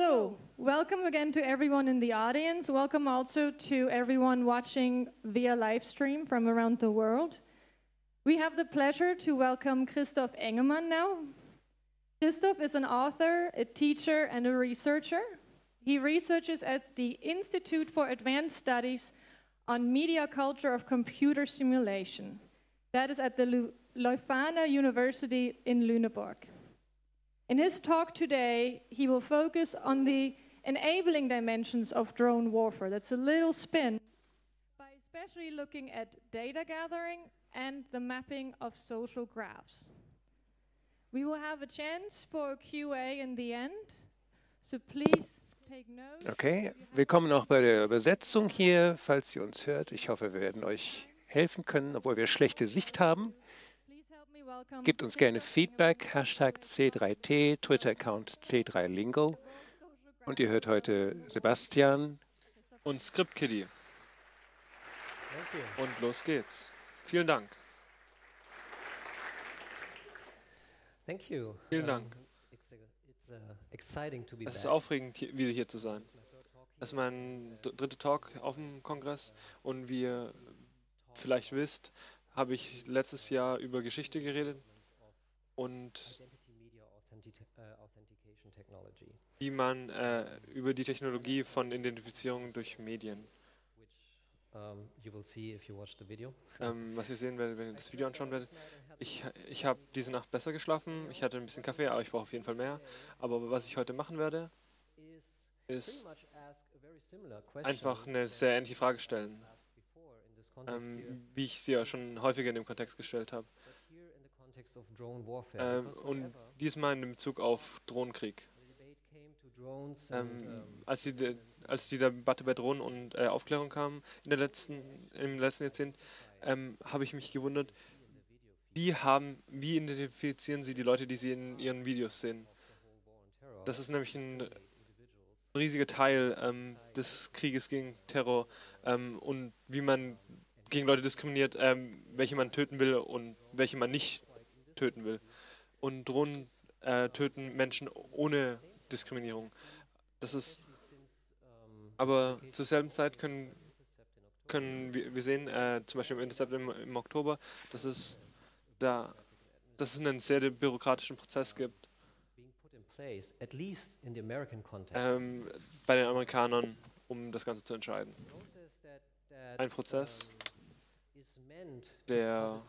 So, welcome again to everyone in the audience. Welcome also to everyone watching via live stream from around the world. We have the pleasure to welcome Christoph Engemann now. Christoph is an author, a teacher, and a researcher. He researches at the Institute for Advanced Studies on Media Culture of Computer Simulation. That is at the Leuphana University in Lüneburg. In his talk today, he will focus on the enabling dimensions of drone warfare. That's a little spin, by especially looking at data gathering and the mapping of social graphs. We will have a chance for QA in the end, so please take notes. Okay, willkommen auch bei der Übersetzung hier, falls ihr uns hört. Ich hoffe, wir werden euch helfen können, obwohl wir schlechte Sicht haben. Gebt uns gerne Feedback, Hashtag C3T, Twitter-Account C3Lingo. Und ihr hört heute Sebastian. und Script Kiddie. Und los geht's. Vielen Dank. Thank you. Vielen Dank. Uh, uh, Es ist aufregend, hier, wieder hier zu sein. Das ist mein dr- dritter Talk auf dem Kongress und wie ihr vielleicht wisst, habe ich letztes Jahr über Geschichte geredet und wie man äh, über die Technologie von Identifizierung durch Medien, um, ähm, was ihr sehen werdet, wenn ihr das Video anschauen werdet. Ich, ich habe diese Nacht besser geschlafen, ich hatte ein bisschen Kaffee, aber ich brauche auf jeden Fall mehr. Aber was ich heute machen werde, ist einfach eine sehr ähnliche Frage stellen, asked before in this context here, ähm, wie ich sie ja schon häufiger in dem Kontext gestellt habe. Ähm, und diesmal in Bezug auf Drohnenkrieg. Ähm, als, die, als die Debatte bei Drohnen und äh, Aufklärung kam in der letzten, im letzten Jahrzehnt, ähm, habe ich mich gewundert, wie, haben, wie identifizieren sie die Leute, die sie in ihren Videos sehen. Das ist nämlich ein riesiger Teil ähm, des Krieges gegen Terror ähm, und wie man gegen Leute diskriminiert, ähm, welche man töten will und welche man nicht töten will. Und Drohnen äh, töten Menschen ohne Diskriminierung. Das ist, aber zur selben Zeit können, können wir, wir sehen, äh, zum Beispiel im Intercept im, im Oktober, dass es da dass es einen sehr bürokratischen Prozess gibt ähm, bei den Amerikanern, um das Ganze zu entscheiden. Ein Prozess, um, is meant to der,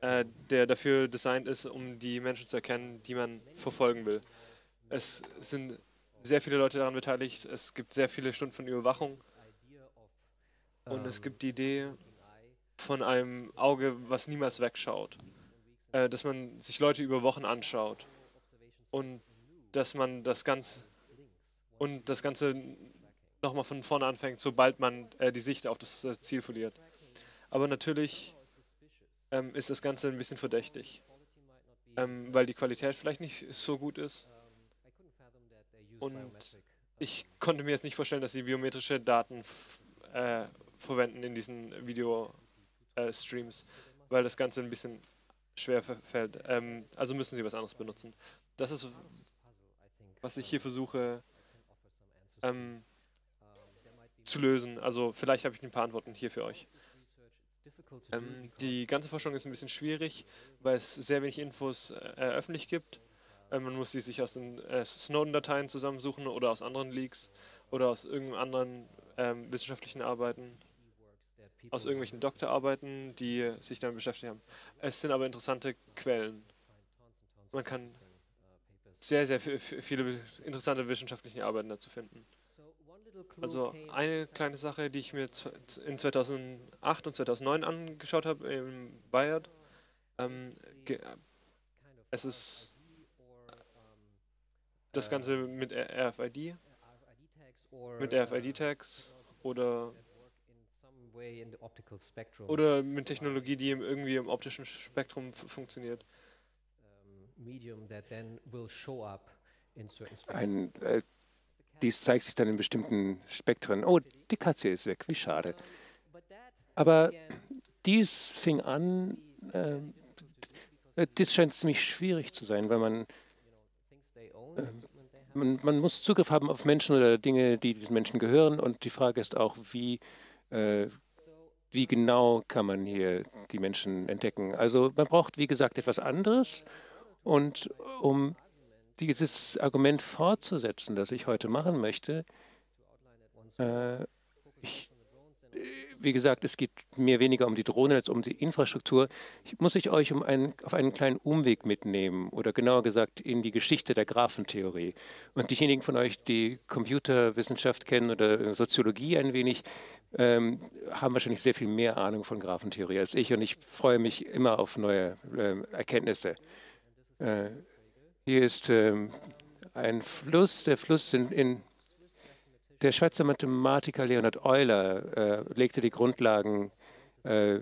äh, der dafür designt ist, um die Menschen zu erkennen, die man verfolgen will. Es sind sehr viele Leute daran beteiligt, es gibt sehr viele Stunden von Überwachung. Und es gibt die Idee von einem Auge, was niemals wegschaut, äh, dass man sich Leute über Wochen anschaut. Und dass man das Ganze und das Ganze nochmal von vorne anfängt, sobald man äh, die Sicht auf das äh, Ziel verliert. Aber natürlich ähm, ist das Ganze ein bisschen verdächtig, ähm, weil die Qualität vielleicht nicht so gut ist. Und. Ich konnte mir jetzt nicht vorstellen, dass sie biometrische Daten äh, verwenden in diesen Video-Streams, weil das Ganze ein bisschen schwer fällt. Ähm, also müssen sie was anderes benutzen. Das ist, was ich hier versuche ähm, zu lösen. Also vielleicht habe ich ein paar Antworten hier für euch. Ähm, die ganze Forschung ist ein bisschen schwierig, weil es sehr wenig Infos äh, öffentlich gibt. Äh, man muss die sich aus den äh, Snowden-Dateien zusammensuchen oder aus anderen Leaks oder aus irgendeinem anderen ähm, wissenschaftlichen Arbeiten, aus irgendwelchen Doktorarbeiten, die sich damit beschäftigt haben. Es sind aber interessante Quellen. Man kann sehr, sehr vi- vi- viele interessante wissenschaftliche Arbeiten dazu finden. So one little clue Also eine kleine Sache, die ich mir in 2008 und 2009 angeschaut habe im Bayard, ähm, es ist or das Ganze mit RFID, mit RFID-Tags oder, that work in some way in the optical spectrum. oder mit Technologie, die irgendwie im optischen Spektrum funktioniert. medium that then will show up in certain spectrum. Ein, äh, dies zeigt sich dann in bestimmten Spektren. Oh, die Katze ist weg, wie schade. Aber dies fing an, äh, äh, dies scheint ziemlich schwierig zu sein, weil man own. man, man, muss Zugriff haben auf Menschen oder Dinge, die diesen Menschen gehören. Und die Frage ist auch, wie, äh, wie genau kann man hier die Menschen entdecken. Also man braucht, wie gesagt, etwas anderes. Und um dieses Argument fortzusetzen, das ich heute machen möchte, äh, ich wie gesagt, es geht mir weniger um die Drohne als um die Infrastruktur. Ich, muss ich euch um einen, auf einen kleinen Umweg mitnehmen oder genauer gesagt in die Geschichte der Graphentheorie. Und diejenigen von euch, die Computerwissenschaft kennen oder Soziologie ein wenig, ähm, haben wahrscheinlich sehr viel mehr Ahnung von Graphentheorie als ich und ich freue mich immer auf neue äh, Erkenntnisse. Äh, hier ist ähm, ein Fluss, der Fluss in, in der Schweizer Mathematiker Leonhard Euler äh, legte die Grundlagen, äh,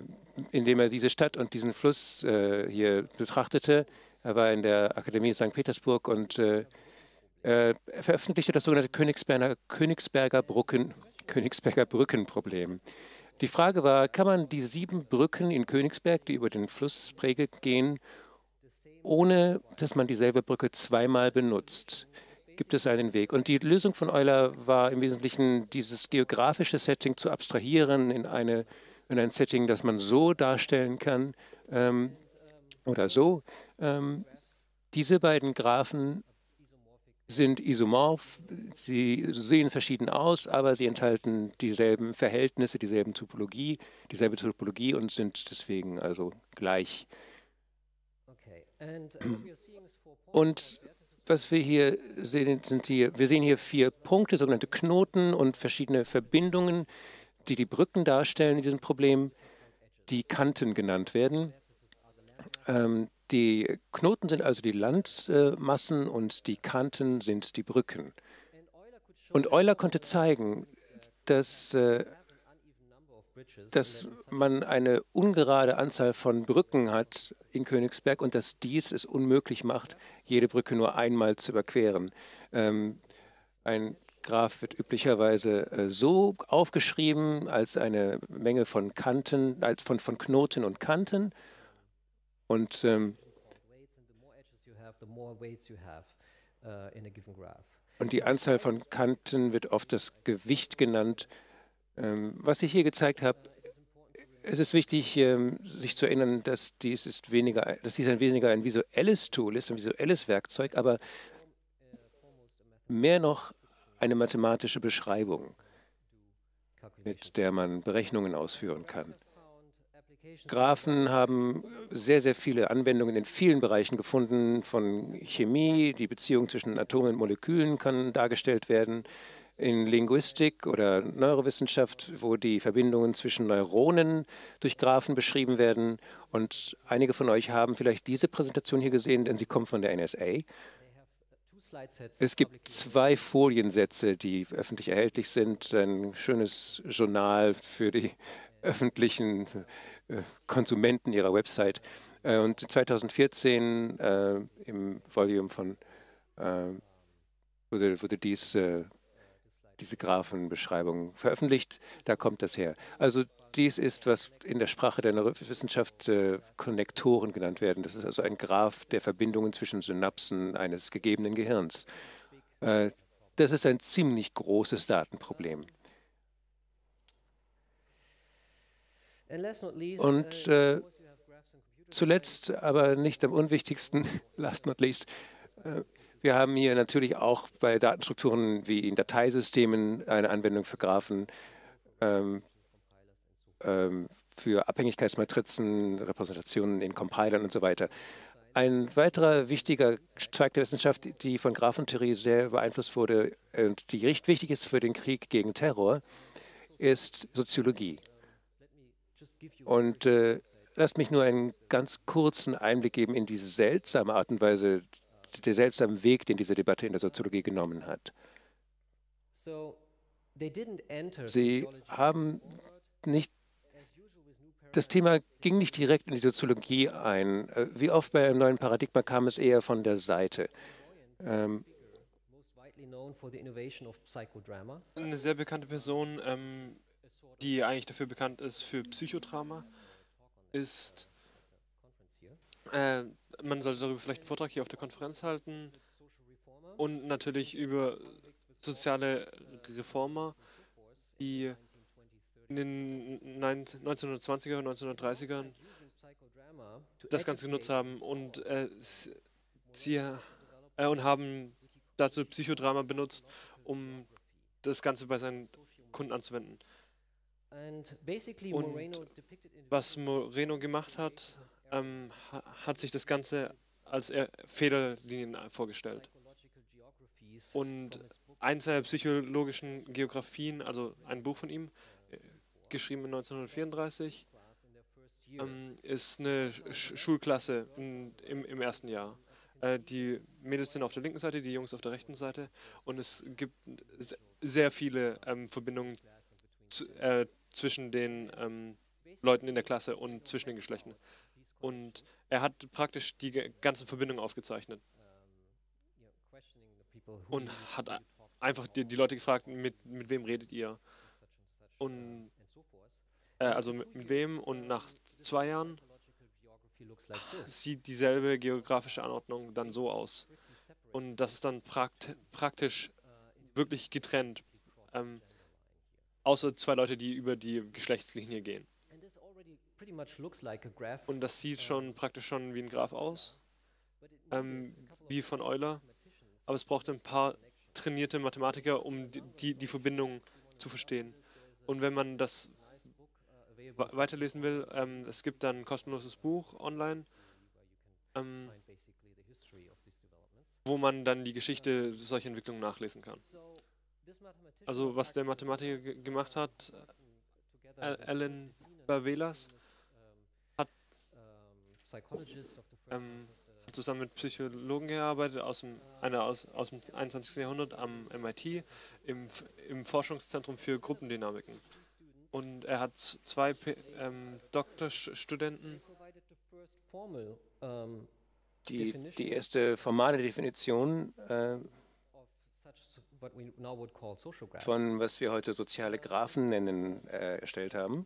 indem er diese Stadt und diesen Fluss äh, hier betrachtete. Er war in der Akademie St. Petersburg und äh, er veröffentlichte das sogenannte Königsberger, Königsberger, Brücken, Königsberger Brückenproblem. Die Frage war, kann man die sieben Brücken in Königsberg, die über den Fluss Sprege gehen, ohne dass man dieselbe Brücke zweimal benutzt? gibt es einen Weg. Und die Lösung von Euler war im Wesentlichen, dieses geografische Setting zu abstrahieren in, eine, in ein Setting, das man so darstellen kann ähm, oder so. Ähm, diese beiden Graphen sind isomorph, sie sehen verschieden aus, aber sie enthalten dieselben Verhältnisse, dieselben Topologie, dieselbe Topologie und sind deswegen also gleich. Und was wir hier sehen, sind hier, wir sehen hier vier Punkte, sogenannte Knoten und verschiedene Verbindungen, die die Brücken darstellen in diesem Problem, die Kanten genannt werden. Ähm, die Knoten sind also die Landmassen und die Kanten sind die Brücken. Und Euler konnte zeigen, dass äh, dass man eine ungerade Anzahl von Brücken hat in Königsberg und dass dies es unmöglich macht, jede Brücke nur einmal zu überqueren. Ähm, ein Graph wird üblicherweise äh, so aufgeschrieben als eine Menge von Kanten, als von, von Knoten und Kanten. Und ähm, und die Anzahl von Kanten wird oft das Gewicht genannt was ich hier gezeigt habe, es ist wichtig, ähm, sich zu erinnern, dass dies, ist weniger, dass dies ein weniger ein visuelles Tool ist, ein visuelles Werkzeug, aber mehr noch eine mathematische Beschreibung, mit der man Berechnungen ausführen kann. Graphen haben sehr, sehr viele Anwendungen in vielen Bereichen gefunden, von Chemie, die Beziehung zwischen Atomen und Molekülen kann dargestellt werden, in Linguistik oder Neurowissenschaft, wo die Verbindungen zwischen Neuronen durch Graphen beschrieben werden. Und einige von euch haben vielleicht diese Präsentation hier gesehen, denn sie kommt von der NSA. Es gibt zwei Foliensätze, die öffentlich erhältlich sind. Ein schönes Journal für die öffentlichen äh, Konsumenten ihrer Website. Äh, und 2014 äh, im Volume von äh, wurde, wurde dies äh, diese Graphenbeschreibung veröffentlicht. Da kommt das her. Also dies ist, was in der Sprache der Neurowissenschaft äh, Konnektoren genannt werden. Das ist also ein Graph der Verbindungen zwischen Synapsen eines gegebenen Gehirns. Äh, das ist ein ziemlich großes Datenproblem. Und uh, äh, zuletzt, aber nicht am unwichtigsten, last not least, äh, wir haben hier natürlich auch bei Datenstrukturen wie in Dateisystemen eine Anwendung für Graphen, ähm, ähm, für Abhängigkeitsmatrizen, Repräsentationen in Compilern und so weiter. Ein weiterer wichtiger Zweig der Wissenschaft, die von Graphentheorie sehr beeinflusst wurde und die recht wichtig ist für den Krieg gegen Terror, ist Soziologie. Und äh, lasst mich nur einen ganz kurzen Einblick geben in diese seltsame Art und Weise der seltsame Weg, den diese Debatte in der Soziologie genommen hat. Sie haben nicht, das Thema ging nicht direkt in die Soziologie ein. Äh, wie oft bei einem neuen Paradigma kam es eher von der Seite. Ähm, eine sehr bekannte Person, ähm, die eigentlich dafür bekannt ist für Psychodrama, ist äh, man sollte darüber vielleicht einen Vortrag hier auf der Konferenz halten. und natürlich über soziale Reformer, die in den 1920er und 1930ern das Ganze genutzt haben und äh, sie äh, und haben dazu Psychodrama benutzt, um das Ganze bei seinen Kunden anzuwenden. Und was Moreno gemacht hat, ähm, hat sich das Ganze als Federlinien vorgestellt. Und eins seiner psychologischen Geografien, also ein Buch von ihm, äh, geschrieben 1934, ähm, ist eine Sch Schulklasse in, im, im, ersten Jahr. Äh, die Mädels sind auf der linken Seite, die Jungs auf der rechten Seite und es gibt sehr viele ähm, Verbindungen zu, äh, zwischen den ähm, Leuten in der Klasse und zwischen den Geschlechtern. Und er hat praktisch die ganzen Verbindungen aufgezeichnet und hat einfach die, die Leute gefragt, mit, mit wem redet ihr? Und äh, also mit, mit wem? Und nach zwei Jahren sieht dieselbe geografische Anordnung dann so aus. Und das ist dann prakt praktisch wirklich getrennt. Ähm, außer zwei Leute, die über die Geschlechtslinie gehen. Und das sieht schon praktisch schon wie ein Graph aus, ähm, wie von Euler. Aber es braucht ein paar trainierte Mathematiker, um die, die, die Verbindung zu verstehen. Und wenn man das weiterlesen will, ähm, es gibt dann ein kostenloses Buch online, ähm, wo man dann die Geschichte solcher Entwicklungen nachlesen kann. Also was der Mathematiker gemacht hat, äh, Alan Bavelas, hat ähm, zusammen mit Psychologen gearbeitet, aus dem, einer aus, aus dem 21. Jahrhundert am MIT im, im Forschungszentrum für Gruppendynamiken. Und er hat zwei ähm, Doktorstudenten. Die, die erste formale Definition äh, von was wir heute soziale Graphen nennen, äh, erstellt haben.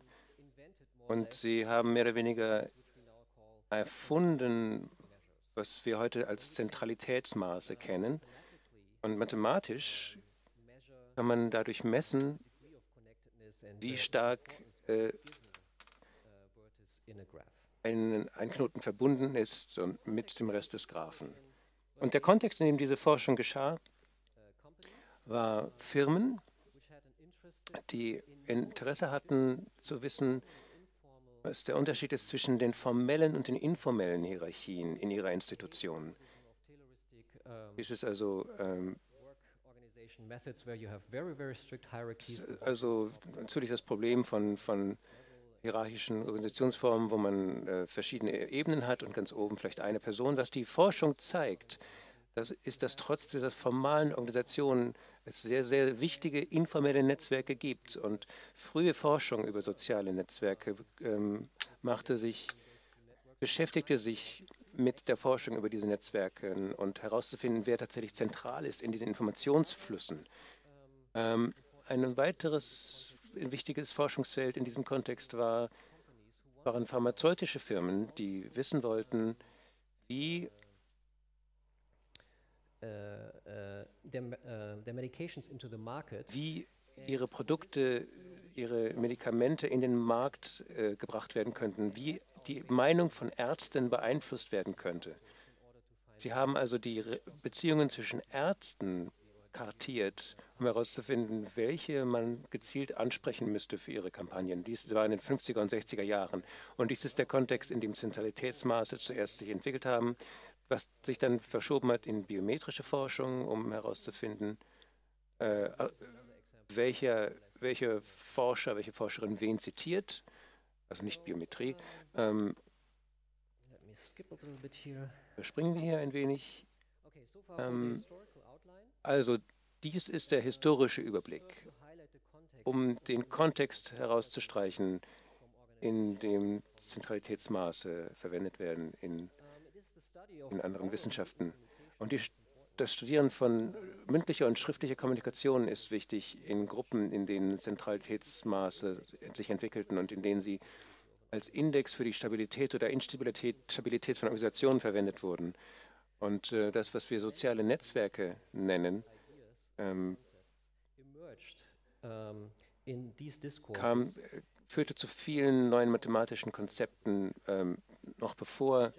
Und sie haben mehr oder weniger erfunden, was wir heute als Zentralitätsmaße kennen. Und mathematisch kann man dadurch messen, wie stark äh, ein, ein Knoten verbunden ist und mit dem Rest des Graphen. Und der Kontext, in dem diese Forschung geschah, war Firmen, die Interesse hatten zu wissen, was der Unterschied ist zwischen den formellen und den informellen Hierarchien in ihrer Institution. Ist also ähm, also natürlich das Problem von, von hierarchischen Organisationsformen, wo man äh, verschiedene Ebenen hat und ganz oben vielleicht eine Person. Was die Forschung zeigt, das ist, dass trotz dieser formalen Organisationen es sehr, sehr wichtige informelle Netzwerke gibt. Und frühe Forschung über soziale Netzwerke ähm, machte sich, beschäftigte sich mit der Forschung über diese Netzwerke und herauszufinden, wer tatsächlich zentral ist in diesen Informationsflüssen. Ähm, ein weiteres wichtiges Forschungsfeld in diesem Kontext war, waren pharmazeutische Firmen, die wissen wollten, wie wie ihre Produkte, ihre Medikamente in den Markt äh, gebracht werden könnten, wie die Meinung von Ärzten beeinflusst werden könnte. Sie haben also die Re Beziehungen zwischen Ärzten kartiert, um herauszufinden, welche man gezielt ansprechen müsste für ihre Kampagnen. Dies war in den 50er und 60er Jahren. Und dies ist der Kontext, in dem Zentralitätsmaße zuerst sich entwickelt haben was sich dann verschoben hat in biometrische Forschung, um herauszufinden, äh, welcher, welche Forscher, welche Forscherin wen zitiert, also nicht Biometrie. Ähm, springen wir hier ein wenig. Ähm, also dies ist der historische Überblick, um den Kontext herauszustreichen, in dem Zentralitätsmaße verwendet werden in in anderen Wissenschaften. Und die, das Studieren von mündlicher und schriftlicher Kommunikation ist wichtig in Gruppen, in denen Zentralitätsmaße sich entwickelten und in denen sie als Index für die Stabilität oder Instabilität Stabilität von Organisationen verwendet wurden. Und äh, das, was wir soziale Netzwerke nennen, ähm, kam, äh, führte zu vielen neuen mathematischen Konzepten, ähm, noch bevor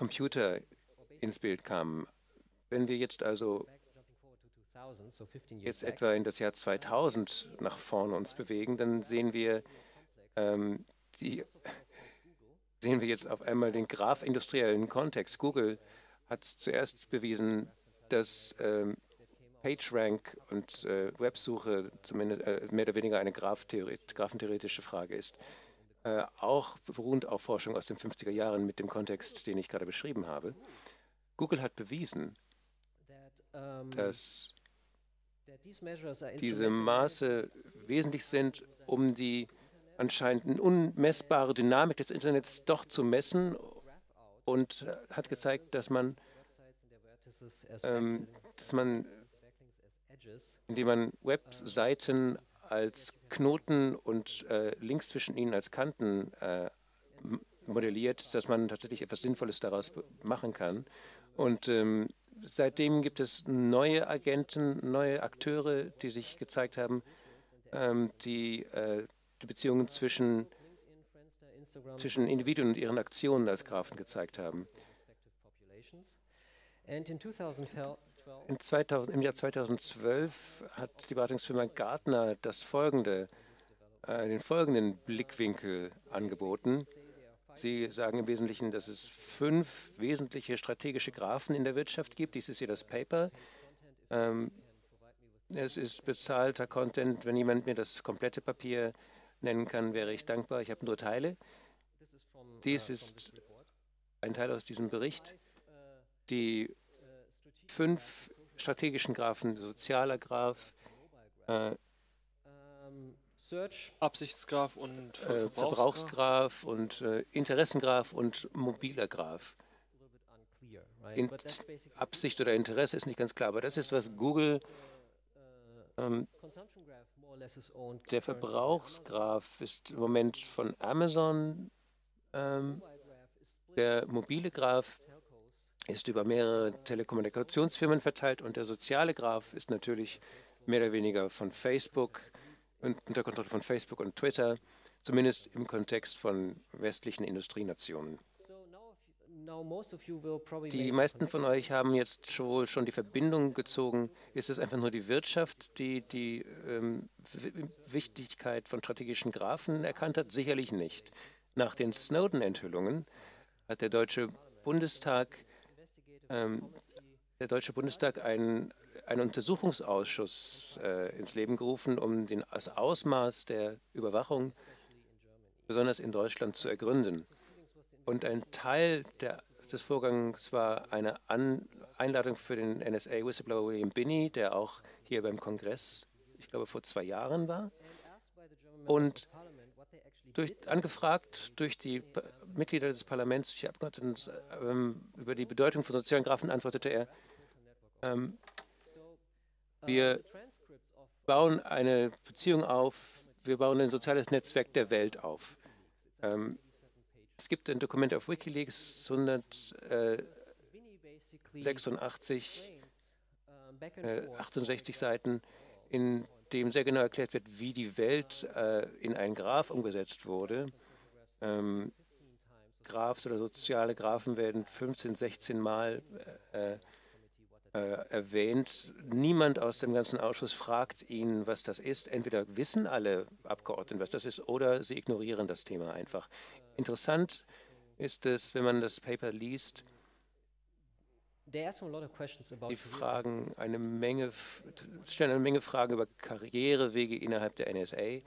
Computer ins Bild kamen. Wenn wir jetzt also jetzt etwa in das Jahr 2000 nach vorne uns bewegen, dann sehen wir, ähm, die, sehen wir jetzt auf einmal den graphindustriellen Kontext. Google hat zuerst bewiesen, dass ähm, PageRank und äh, Websuche zumindest äh, mehr oder weniger eine graphentheoretische Frage ist. Äh, auch beruhend auf Forschung aus den 50er Jahren mit dem Kontext, den ich gerade beschrieben habe. Google hat bewiesen, dass diese Maße wesentlich sind, um die anscheinend unmessbare Dynamik des Internets doch zu messen und hat gezeigt, dass man, ähm, dass man indem man Webseiten als Knoten und äh, Links zwischen ihnen als Kanten äh, modelliert, dass man tatsächlich etwas Sinnvolles daraus machen kann. Und ähm, seitdem gibt es neue Agenten, neue Akteure, die sich gezeigt haben, ähm, die äh, die Beziehungen zwischen, zwischen Individuen und ihren Aktionen als Graphen gezeigt haben. In 2000, Im Jahr 2012 hat die Beratungsfirma Gartner das folgende, äh, den folgenden Blickwinkel angeboten. Sie sagen im Wesentlichen, dass es fünf wesentliche strategische Graphen in der Wirtschaft gibt. Dies ist hier das Paper. Ähm, es ist bezahlter Content. Wenn jemand mir das komplette Papier nennen kann, wäre ich dankbar. Ich habe nur Teile. Dies ist ein Teil aus diesem Bericht. Die fünf strategischen Graphen, sozialer Graph, äh, Search, Absichtsgraph und äh, Verbrauchsgraph und äh, Interessengraph und mobiler Graph. In Absicht oder Interesse ist nicht ganz klar, aber das ist, was Google ähm, der Verbrauchsgraph ist im Moment von Amazon. Ähm, der mobile Graph ist über mehrere Telekommunikationsfirmen verteilt und der soziale Graph ist natürlich mehr oder weniger von Facebook und unter Kontrolle von Facebook und Twitter, zumindest im Kontext von westlichen Industrienationen. Die meisten von euch haben jetzt schon, schon die Verbindung gezogen. Ist es einfach nur die Wirtschaft, die die ähm, Wichtigkeit von strategischen Graphen erkannt hat? Sicherlich nicht. Nach den Snowden-Enthüllungen hat der Deutsche Bundestag der Deutsche Bundestag einen, einen Untersuchungsausschuss äh, ins Leben gerufen, um den, das Ausmaß der Überwachung besonders in Deutschland zu ergründen. Und ein Teil der, des Vorgangs war eine An Einladung für den NSA-Whistleblower William Binney, der auch hier beim Kongress, ich glaube, vor zwei Jahren war. Und durch, angefragt durch die Mitglieder des Parlaments, durch die Abgeordneten, ähm, über die Bedeutung von sozialen Graphen antwortete er, ähm, wir bauen eine Beziehung auf, wir bauen ein soziales Netzwerk der Welt auf. Ähm, es gibt ein Dokument auf Wikileaks, 186, äh, 68 Seiten, in dem sehr genau erklärt wird, wie die Welt äh, in einen Graph umgesetzt wurde. Ähm, Graphs oder soziale Graphen werden 15, 16 Mal äh, äh, erwähnt. Niemand aus dem ganzen Ausschuss fragt ihn, was das ist. Entweder wissen alle Abgeordneten, was das ist, oder sie ignorieren das Thema einfach. Interessant ist es, wenn man das Paper liest, die fragen eine Menge, stellen eine Menge Fragen über Karrierewege innerhalb der NSA,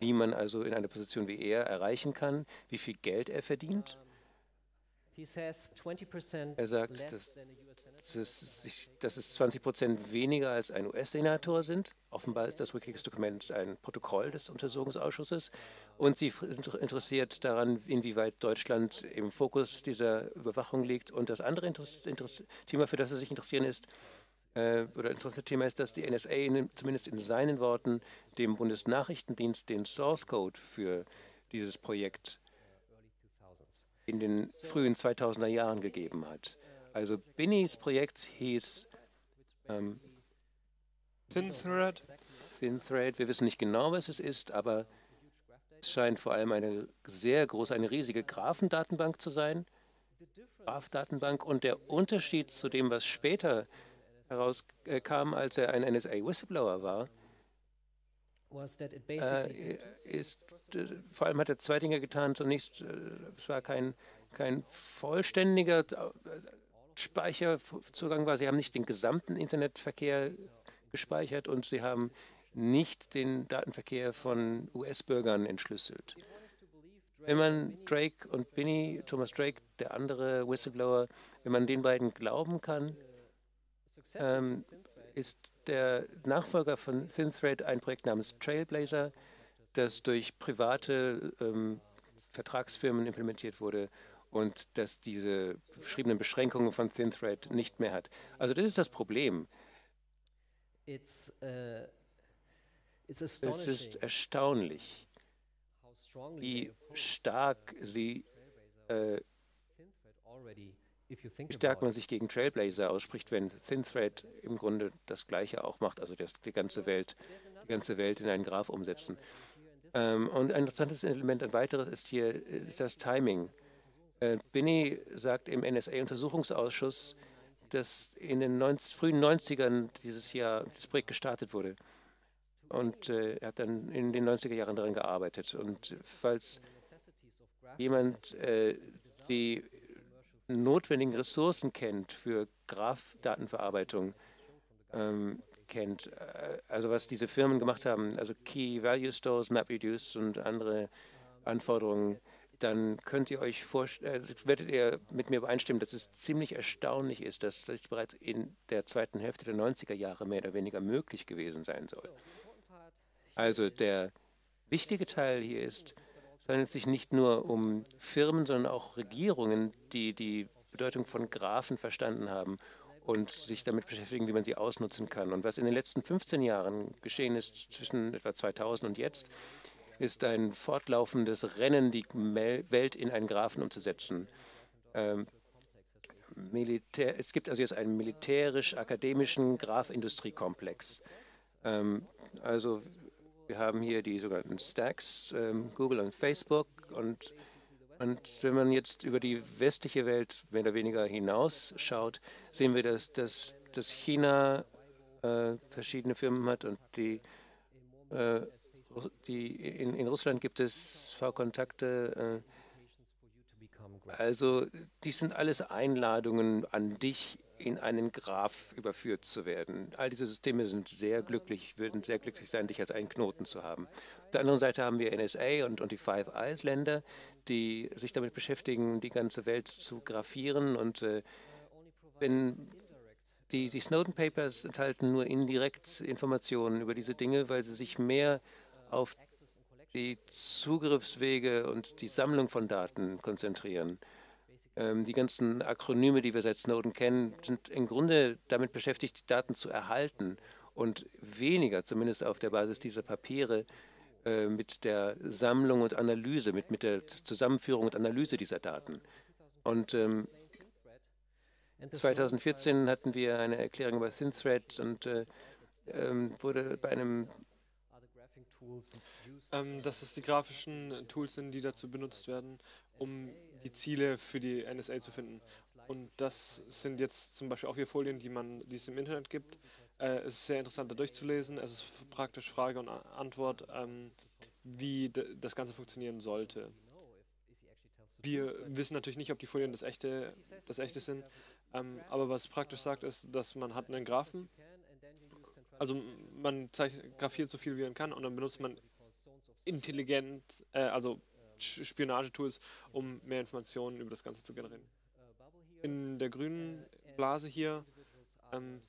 wie man also in einer Position wie er erreichen kann, wie viel Geld er verdient. Er sagt, dass, dass, es 20 Prozent weniger als ein US-Senator sind. Offenbar ist das Wikileaks-Dokument ein Protokoll des Untersuchungsausschusses. Und sie interessiert daran, inwieweit Deutschland im Fokus dieser Überwachung liegt. Und das andere Interess Interess Thema, für das sie sich interessieren, ist, äh, oder interessante Thema ist, dass die NSA in, zumindest in seinen Worten dem Bundesnachrichtendienst den Source Code für dieses Projekt in den frühen 2000er Jahren gegeben hat. Also Binnys Projekt hieß ähm, ThinThread. ThinThread. Wir wissen nicht genau, was es ist, aber es scheint vor allem eine sehr große, eine riesige Graphendatenbank zu sein. Graph-Datenbank. Und der Unterschied zu dem, was später herauskam, als er ein NSA-Whistleblower war, äh, ist, äh, vor allem hat er zwei Dinge getan. Zunächst, äh, es war kein, kein vollständiger Speicherzugang war. Sie haben nicht den gesamten Internetverkehr gespeichert und sie haben nicht den Datenverkehr von US-Bürgern entschlüsselt. Wenn man Drake und Binney, Thomas Drake, der andere Whistleblower, wenn man den beiden glauben kann, ähm, ist der Nachfolger von ThinThread ein Projekt namens Trailblazer, das durch private ähm, Vertragsfirmen implementiert wurde und das diese beschriebenen Beschränkungen von ThinThread nicht mehr hat. Also das ist das Problem. It's, uh, it's es ist erstaunlich, wie stark sie äh, stark man sich gegen Trailblazer ausspricht, wenn ThinThread im Grunde das Gleiche auch macht, also das, die ganze Welt, die ganze Welt in einen Graph umsetzen. Ähm, und ein interessantes Element, ein weiteres ist hier ist das Timing. Äh, Binney sagt im NSA-Untersuchungsausschuss, dass in den 90, frühen 90ern dieses Jahr das Projekt gestartet wurde. Und äh, er hat dann in den 90er Jahren daran gearbeitet. Und falls jemand äh, die notwendigen Ressourcen kennt für Graph-Datenverarbeitung, ähm, kennt, äh, also was diese Firmen gemacht haben, also Key Value Stores, MapReduce und andere Anforderungen, dann könnt ihr euch vorstellen, äh, werdet ihr mit mir übereinstimmen, dass es ziemlich erstaunlich ist, dass das bereits in der zweiten Hälfte der 90er Jahre mehr oder weniger möglich gewesen sein soll. Also der wichtige Teil hier ist, es handelt sich nicht nur um Firmen, sondern auch Regierungen, die die Bedeutung von Graphen verstanden haben und sich damit beschäftigen, wie man sie ausnutzen kann. Und was in den letzten 15 Jahren geschehen ist, zwischen etwa 2000 und jetzt, ist ein fortlaufendes Rennen, die Welt in einen Graphen umzusetzen. Ähm, Militär, es gibt also jetzt einen militärisch-akademischen Graphindustriekomplex. Ähm, also wir haben hier die sogenannten Stacks, ähm, Google und Facebook. Und, und wenn man jetzt über die westliche Welt mehr oder weniger hinausschaut, sehen wir, dass, dass, dass China äh, verschiedene Firmen hat und die, äh, die in, in Russland gibt es V-Kontakte. Äh, also dies sind alles Einladungen an dich in einen Graph überführt zu werden. All diese Systeme sind sehr glücklich, würden sehr glücklich sein, dich als einen Knoten zu haben. Auf der anderen Seite haben wir NSA und, und die Five Eyes Länder, die sich damit beschäftigen, die ganze Welt zu graphieren. Und äh, wenn die, die Snowden Papers enthalten nur indirekt Informationen über diese Dinge, weil sie sich mehr auf die Zugriffswege und die Sammlung von Daten konzentrieren. Ähm, die ganzen Akronyme, die wir seit Snowden kennen, sind im Grunde damit beschäftigt, die Daten zu erhalten und weniger, zumindest auf der Basis dieser Papiere, äh, mit der Sammlung und Analyse, mit, mit der Zusammenführung und Analyse dieser Daten. Und ähm, 2014 hatten wir eine Erklärung über ThinThread und äh, ähm, wurde bei einem ähm, dass es die grafischen Tools sind, die dazu benutzt werden, um die Ziele für die NSA zu finden. Und das sind jetzt zum Beispiel auch hier Folien, die man, die es im Internet gibt. Äh, es ist sehr interessant, da durchzulesen. Es ist praktisch Frage und Antwort, ähm, wie das Ganze funktionieren sollte. Wir wissen natürlich nicht, ob die Folien das echte, das echte sind, ähm, aber was praktisch sagt, ist, dass man hat einen Graphen. Also man grafiert so viel, wie man kann und dann benutzt man intelligent, äh, also Spionagetools, um mehr Informationen über das Ganze zu generieren. In der grünen Blase hier ähm,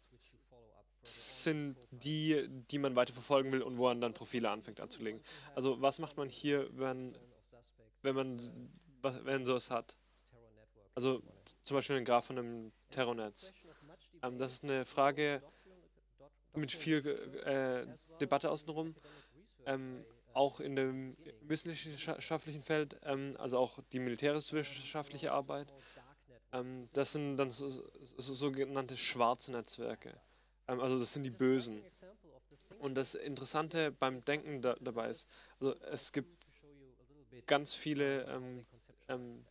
sind die, die man weiter verfolgen will und wo man dann Profile anfängt anzulegen. Also was macht man hier, wenn, wenn man wenn sowas hat? Also zum Beispiel ein Graph von einem Terrornetz. Ähm, das ist eine Frage mit viel äh, Debatte außenrum. Ähm, auch in dem wissenschaftlichen Feld, ähm, also auch die militärisch-wissenschaftliche Arbeit. Ähm, das sind dann so, so, sogenannte schwarze Netzwerke. Ähm, also das sind die Bösen. Und das Interessante beim Denken da, dabei ist, also es gibt ganz viele ähm, ähm,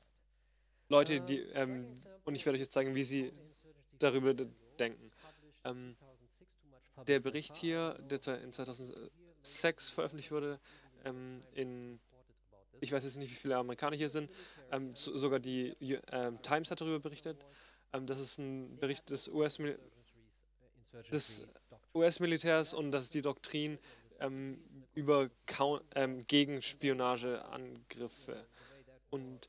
Leute, die, ähm, und ich werde euch jetzt zeigen, wie sie darüber denken. Der Bericht hier, der in 2006 veröffentlicht wurde, ähm, in, ich weiß jetzt nicht, wie viele Amerikaner hier sind, ähm, so, sogar die ähm, Times hat darüber berichtet. Ähm, das ist ein Bericht des US-Militärs US und das ist die Doktrin ähm, über Gegenspionageangriffe. Und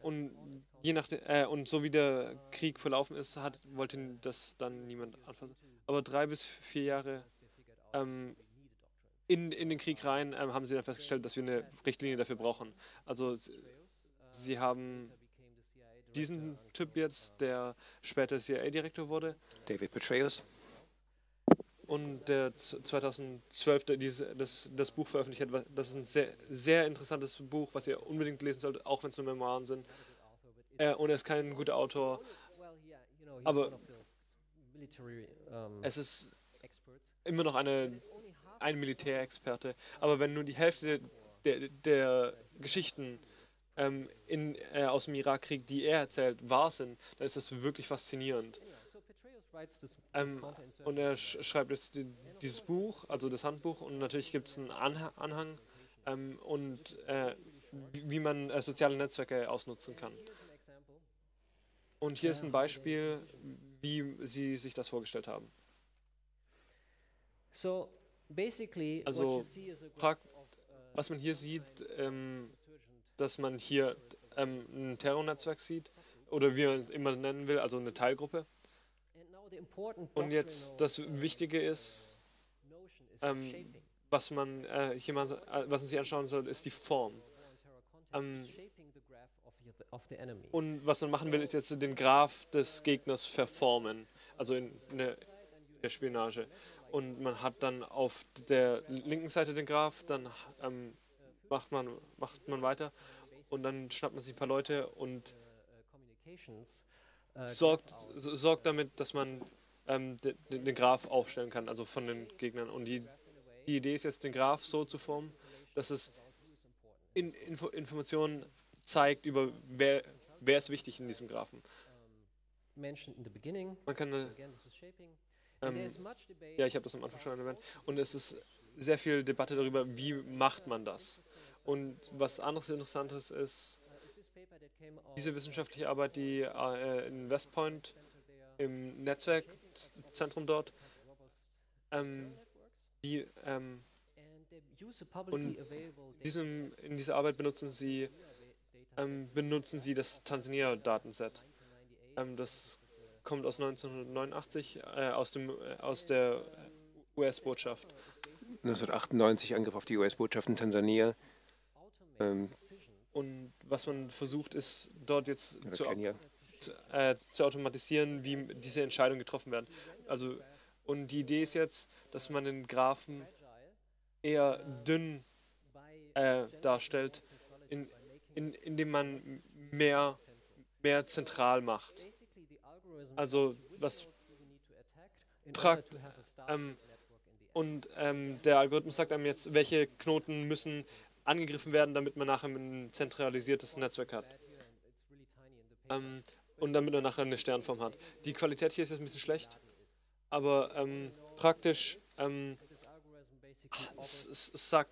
und je nach äh, und so wie der Krieg verlaufen ist, hat, wollte das dann niemand anfassen. Aber drei bis vier Jahre ähm, in, in den Krieg rein ähm, haben sie dann festgestellt, dass wir eine Richtlinie dafür brauchen. Also sie, sie haben diesen Typ jetzt, der später CIA-Direktor wurde. David Petraeus. Und der 2012 diese, das, das Buch veröffentlicht hat. Das ist ein sehr, sehr interessantes Buch, was ihr unbedingt lesen solltet, auch wenn es nur Memoiren sind. Äh, und er ist kein guter Autor. Aber es ist immer noch eine, ein Militärexperte. Aber wenn nur die Hälfte der, der Geschichten ähm, in, äh, aus dem Irakkrieg, die er erzählt, wahr sind, dann ist das wirklich faszinierend. Ähm, und er sch schreibt jetzt die, dieses Buch, also das Handbuch, und natürlich gibt es einen Anha Anhang ähm, und äh, wie, man äh, soziale Netzwerke ausnutzen kann. Und hier ist ein Beispiel, wie Sie sich das vorgestellt haben. Also, was man hier sieht, ähm, dass man hier ähm, ein Terrornetzwerk sieht oder wie man es immer nennen will, also eine Teilgruppe. Und jetzt das Wichtige ist, ähm, was man äh, hier mal, äh, was man sich anschauen soll, ist die Form. Ähm, und was man machen will, ist jetzt den Graph des Gegners verformen, also in, in der Spionage. Und man hat dann auf der linken Seite den Graph, dann ähm, macht, man, macht man weiter und dann schnappt man sich ein paar Leute und sorgt, sorgt damit, dass man ähm, den, den Graph aufstellen kann, also von den Gegnern. Und die, die Idee ist jetzt, den Graph so zu formen, dass es in, Info, Informationen zeigt über wer, wer ist wichtig in diesem Graphen. Man kann äh, ähm, ja, ich habe das am Anfang schon erwähnt. Und es ist sehr viel Debatte darüber, wie macht man das. Und was anderes Interessantes ist, diese wissenschaftliche Arbeit, die äh, in West Point im Netzwerkzentrum dort, ähm, die, ähm, und diesem, in dieser Arbeit benutzen sie, ähm, benutzen sie das Tansania-Datenset. Ähm, das kommt aus 1989 äh, aus, dem, äh, aus der US-Botschaft. 1998 Angriff auf die US-Botschaft in Tansania. Ähm, und was man versucht, ist dort jetzt zu, zu, äh, zu, automatisieren, wie diese Entscheidungen getroffen werden. Also, und die Idee ist jetzt, dass man den Graphen eher dünn äh, darstellt, in, in, indem man mehr, mehr zentral macht. Also was prakt ähm, und ähm, der Algorithmus sagt einem jetzt, welche Knoten müssen angegriffen werden, damit man nachher ein zentralisiertes Netzwerk hat. Ähm, und damit man nachher eine Sternform hat. Die Qualität hier ist jetzt ein bisschen schlecht, aber ähm, praktisch ähm, sagt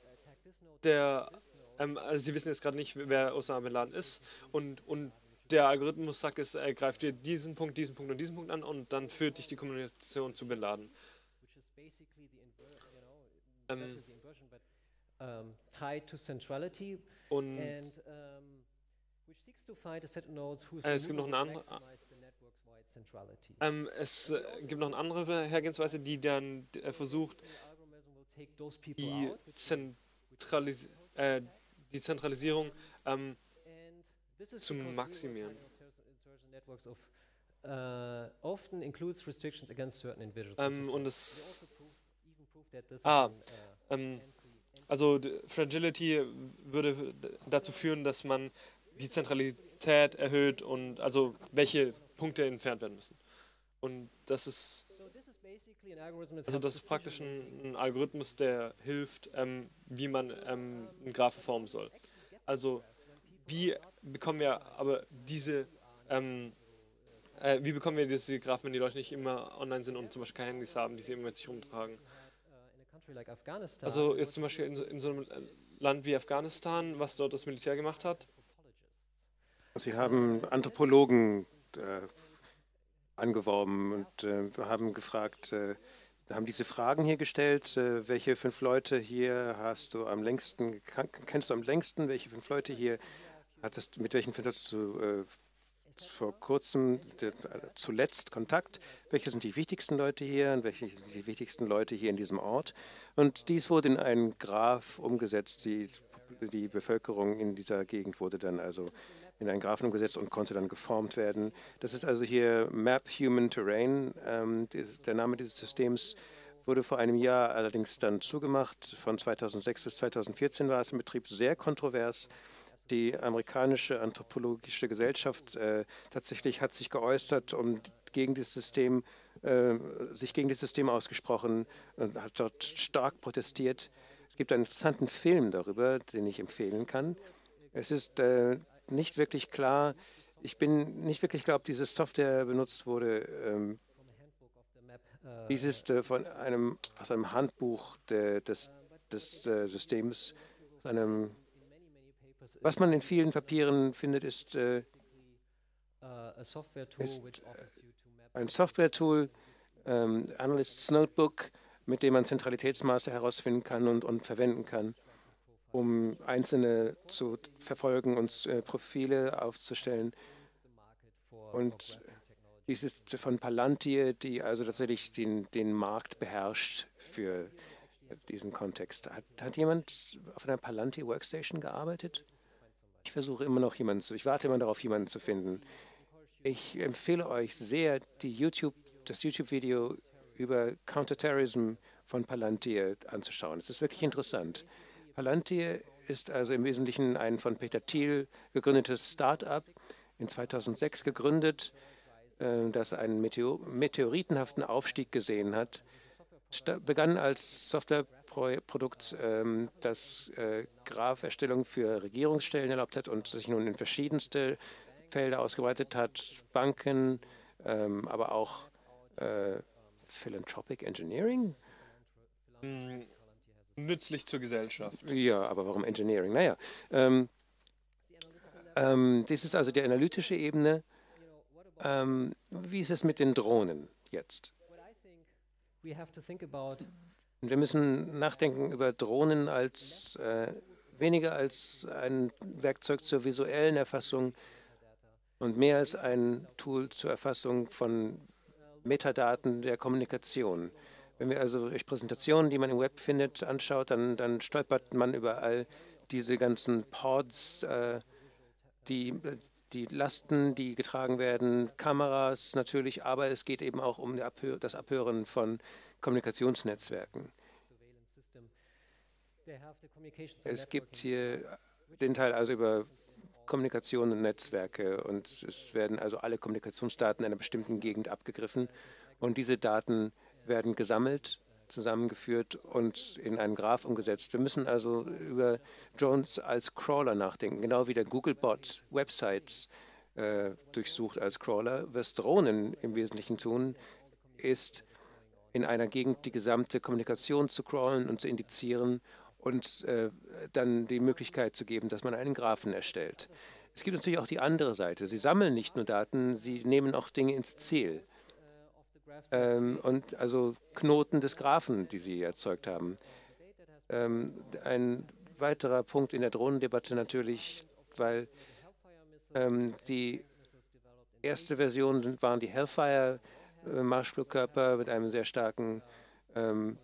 der, ähm, also Sie wissen jetzt gerade nicht, wer Osama Bin Laden ist. Und, und der Algorithmus sagt, es er greift dir diesen Punkt, diesen Punkt und diesen Punkt an und dann führt dich die Kommunikation zu Bin Laden. Ähm, um, tied to centrality und and, which seeks to find a set of nodes whose äh, es gibt noch eine andere ähm, es äh, gibt noch eine andere Hergehensweise, die dann äh, versucht, die, Zentralis äh, die Zentralisierung ähm, zu maximieren. Ähm, und es ah, ähm, also Fragility würde dazu führen, dass man die Zentralität erhöht und also welche Punkte entfernt werden müssen. Und das ist also das ist praktisch ein, ein Algorithmus, der hilft, ähm, wie man ähm, einen Graphen formen soll. Also wie bekommen wir aber diese ähm, äh, wie bekommen wir diese Graphen, wenn die Leute nicht immer online sind und zum Beispiel keine Handys haben, die sie immer mit sich rumtragen? Also jetzt zum Beispiel in, in so einem Land wie Afghanistan, was dort das Militär gemacht hat. Sie haben Anthropologen äh, angeworben und äh, haben gefragt, äh, haben diese Fragen hier gestellt, äh, welche fünf Leute hier hast du am längsten, kennst du am längsten, welche fünf Leute hier hattest, mit welchen fünf hattest du äh, vor kurzem de, zuletzt Kontakt, welche sind die wichtigsten Leute hier und welche sind die wichtigsten Leute hier in diesem Ort. Und dies wurde in einen Graph umgesetzt, die, die Bevölkerung in dieser Gegend wurde dann also in einen Graphen umgesetzt und konnte dann geformt werden. Das ist also hier Map Human Terrain. Ähm, der Name dieses Systems wurde vor einem Jahr allerdings dann zugemacht. Von 2006 bis 2014 war es im Betrieb sehr kontrovers. Die amerikanische anthropologische Gesellschaft äh, tatsächlich hat sich geäußert und gegen dieses System, äh, sich gegen das System ausgesprochen und hat dort stark protestiert. Es gibt einen interessanten Film darüber, den ich empfehlen kann. Es ist äh, nicht wirklich klar, ich bin nicht wirklich klar, ob diese Software benutzt wurde. Ähm, dies ist äh, von einem, aus einem Handbuch de, des, des äh, Systems, einem, was man in vielen Papieren findet, ist, äh, ist ein Software-Tool, ähm, Analysts Notebook, mit dem man Zentralitätsmaße herausfinden kann und, und verwenden kann um Einzelne zu verfolgen und äh, Profile aufzustellen. Und dies ist von Palantir, die also tatsächlich den, den Markt beherrscht für diesen Kontext. Hat, hat jemand auf einer Palantir Workstation gearbeitet? Ich versuche immer noch jemanden zu, ich warte immer darauf, jemanden zu finden. Ich empfehle euch sehr, YouTube, das YouTube-Video über Counterterrorism von Palantir anzuschauen. Es ist wirklich interessant. Palantir ist also im Wesentlichen ein von Peter Thiel gegründetes Start-up, in 2006 gegründet, äh, das einen Meteor meteoritenhaften Aufstieg gesehen hat. Begann als Softwareprodukt, ähm, das äh, Grapherstellung für Regierungsstellen erlaubt hat und sich nun in verschiedenste Felder ausgeweitet hat, Banken, ähm, aber auch äh, Philanthropic Engineering. Mm, nützlich zur Gesellschaft. Ja, aber warum Engineering? Naja, ähm, ähm, das ist also die analytische Ebene. Ähm, wie ist es mit den Drohnen jetzt? Wir müssen nachdenken über Drohnen als äh, weniger als ein Werkzeug zur visuellen Erfassung und mehr als ein Tool zur Erfassung von Metadaten der Kommunikation. Wenn wir also durch Präsentationen, die man im Web findet, anschaut, dann, dann stolpert man überall diese ganzen Pods, äh, die, die Lasten, die getragen werden, Kameras natürlich, aber es geht eben auch um das Abhören von Kommunikationsnetzwerken. Es gibt hier den Teil also über Kommunikation und Netzwerke und es werden also alle Kommunikationsdaten in einer bestimmten Gegend abgegriffen und diese Daten werden gesammelt, zusammengeführt und in einen Graph umgesetzt. Wir müssen also über Drones als Crawler nachdenken, genau wie der Googlebot Websites äh, durchsucht als Crawler. Was Drohnen im Wesentlichen tun, ist in einer Gegend die gesamte Kommunikation zu crawlen und zu indizieren und äh, dann die Möglichkeit zu geben, dass man einen Graphen erstellt. Es gibt natürlich auch die andere Seite. Sie sammeln nicht nur Daten, sie nehmen auch Dinge ins Ziel ähm, und also Knoten des Graphen, die Sie erzeugt haben. Ähm, ein weiterer Punkt in der Drohnendebatte natürlich, weil ähm, die erste Version waren die Hellfire Marschflugkörper mit einem sehr starken, ähm,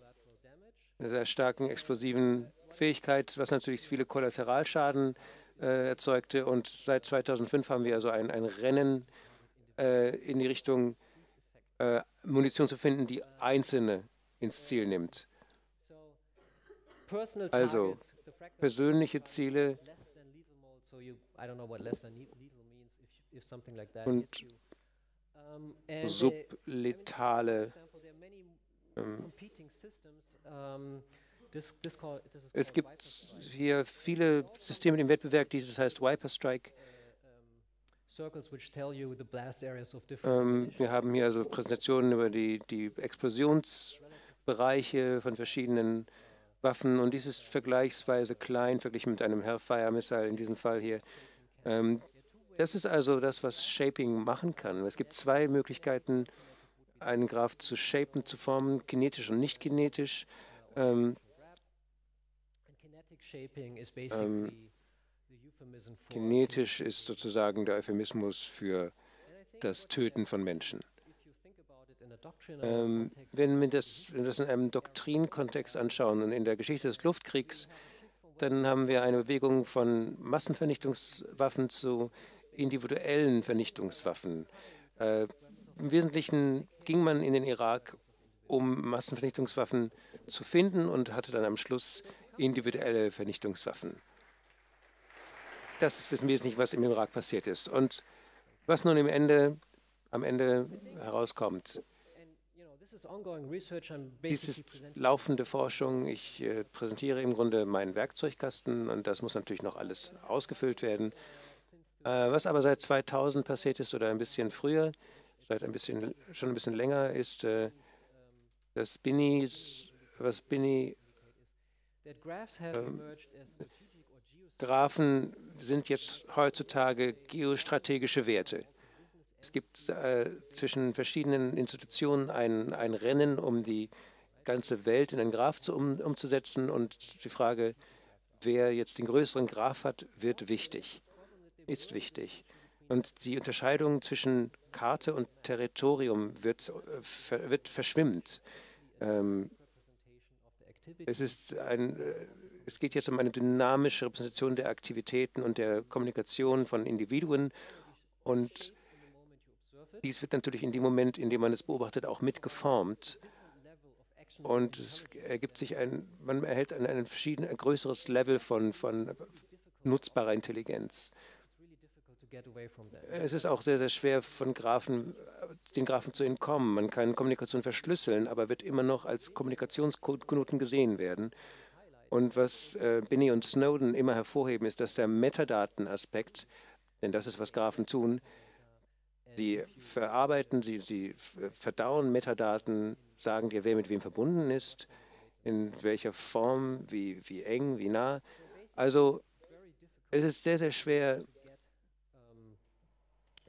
sehr starken explosiven Fähigkeit, was natürlich viele Kollateralschaden äh, erzeugte. Und seit 2005 haben wir also ein, ein Rennen äh, in die Richtung äh, Munition zu finden, die Einzelne ins Ziel nimmt. Also persönliche Ziele Und hits you. Um, and they- subletale ähm, call, this is Es gibt hier viele Systeme im Wettbewerb, dieses heißt Viper Strike. circles which tell you the blast areas of different Ähm, ammunition. wir haben hier also Präsentationen über die, die Explosionsbereiche von verschiedenen Waffen und dies ist vergleichsweise klein verglichen mit einem Hellfire Missile in diesem Fall hier. Ähm, das ist also das, was Shaping machen kann. Es gibt zwei Möglichkeiten, einen Graph zu shapen, zu formen, kinetisch und nicht kinetisch. Ähm, for kinetisch ist sozusagen der Euphemismus für das Töten von Menschen. Ähm, wenn wir das, wenn wir das in einem Doktrinkontext anschauen und in der Geschichte des Luftkriegs, dann haben wir eine Bewegung von Massenvernichtungswaffen zu individuellen Vernichtungswaffen. Äh, Im Wesentlichen ging man in den Irak, um Massenvernichtungswaffen zu finden und hatte dann am Schluss individuelle Vernichtungswaffen. Das ist im Wesentlichen, was im Irak passiert ist. Und was nun im Ende, am Ende herauskommt, dies ist laufende Forschung. Ich äh, präsentiere im Grunde meinen Werkzeugkasten und das muss natürlich noch alles ausgefüllt werden. Äh, was aber seit 2000 passiert ist oder ein bisschen früher, seit ein bisschen, schon ein bisschen länger, ist, äh, dass Binnies, was have ähm, Graphen sind jetzt heutzutage geostrategische Werte. Es gibt äh, zwischen verschiedenen Institutionen ein, ein Rennen, um die ganze Welt in einen Graph zu, um, umzusetzen. Und die Frage, wer jetzt den größeren Graph hat, wird wichtig, ist wichtig. Und die Unterscheidung zwischen Karte und Territorium wird, äh, wird verschwimmt. Ähm, es, ist ein, äh, es geht jetzt um eine dynamische Repräsentation der Aktivitäten und der Kommunikation von Individuen. Und dies wird natürlich in dem Moment, in dem man es beobachtet, auch mitgeformt. Und es ergibt sich ein, man erhält ein, ein, ein größeres Level von, von nutzbarer Intelligenz. Es ist auch sehr, sehr schwer, von Graphen, den Graphen zu entkommen. Man kann Kommunikation verschlüsseln, aber wird immer noch als Kommunikationsknoten gesehen werden. Und was äh, Binney und Snowden immer hervorheben, ist, dass der Metadatenaspekt, denn das ist, was Graphen tun, sie verarbeiten, sie, sie verdauen Metadaten, sagen dir, wer mit wem verbunden ist, in welcher Form, wie, wie eng, wie nah. Also es ist sehr, sehr schwer, Um, to stay out of graphs.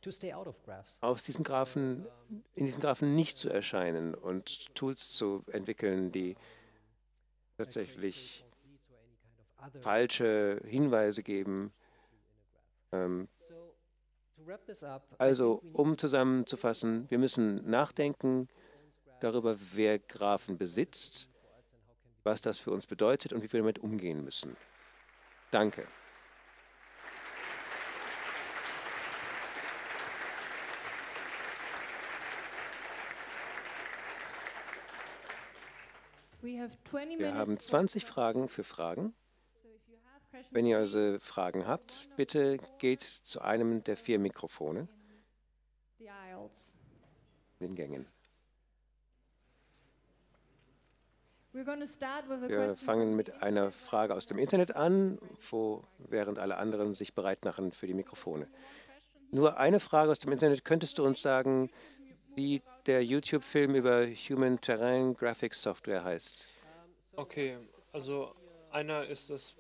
Aus diesen Graphen, in diesen Graphen nicht zu erscheinen und Tools zu entwickeln, die tatsächlich falsche Hinweise geben. Ähm, also, um zusammenzufassen, wir müssen nachdenken darüber, wer Graphen besitzt, was das für uns bedeutet und wie wir damit umgehen müssen. Danke. Wir haben for 20 Fragen für Fragen. Wenn ihr also Fragen habt, bitte geht zu einem der vier Mikrofone in den Gängen. Wir fangen mit einer Frage aus dem Internet an, wo, während alle anderen sich bereit machen für die Mikrofone. Nur eine Frage aus dem Internet. Könntest du uns sagen, wie der YouTube-Film über Human Terrain Graphics Software heißt? Okay, also einer ist das